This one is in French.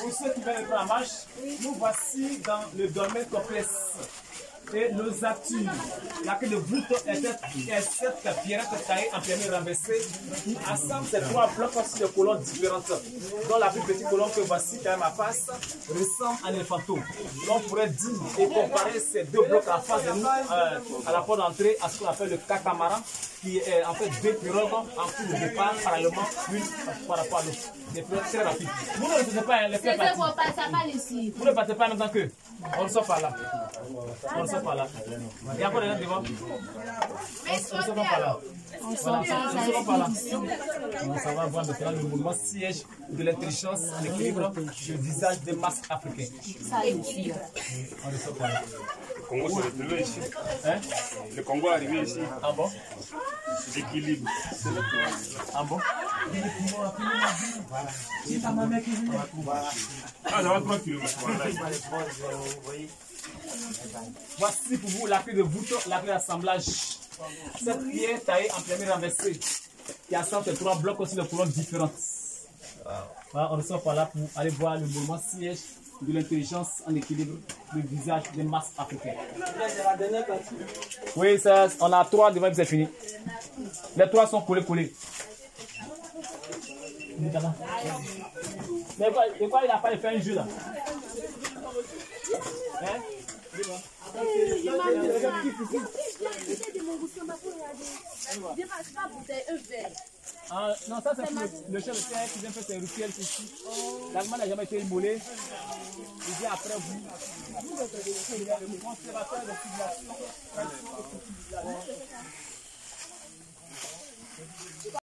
Pour ceux qui veulent être en marche, nous voici dans le domaine complexe. Et nos atouts, la que de voûte est cette pierre taillée en pierre renversée, ensemble ces trois blocs sur des colonnes différentes, dont la plus petite colonne que voici quand même à face ressemble à un éléphanteau. L'on pourrait dire et comparer ces deux blocs en face de nous, euh, à la porte d'entrée, à ce qu'on appelle le catamaran, qui est en fait deux pirogues en cours de départ parallèlement l'une par rapport à l'autre. Des pirogues très rapides. Vous ne faisiez pas les. Vous ne partez pas en même temps qu'eux. On ne sort pas là. On ne sort pas là. Il y a encore des gens devant. On ne sort pas là. On ne sort pas là. On s'en va voir le mouvement siège de l'intelligence en équilibre du visage des masques africains. On ne sort pas là. Le Congo s'est retrouvé ici. Hein? Le Congo est arrivé ici. Ah bon? L'équilibre. Ah bon? Ça va 3 km. Voici pour vous la clé de voûte, la clé d'assemblage. Cette pierre taillée en plein renversée qui assemble trois blocs aussi de couleurs différentes. Voilà, on ressort par là pour aller voir le mouvement siège de l'intelligence en équilibre du visage des masses africains. Oui, on a trois devant c'est fini. Les trois sont collés, collés. Mais quoi, de quoi il n'a pas fait un jeu là? Hein? Ah, non, ça c'est le, le chef de terre qui vient faire ses rituels ici. L'Allemagne n'a jamais été immolé. Il vient après vous. Vous êtes le conservateur de.